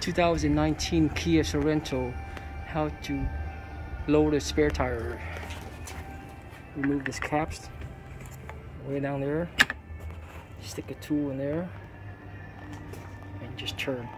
2019 Kia Sorento how to load a spare tire. Remove this caps way down there. Stick a tool in there and just turn.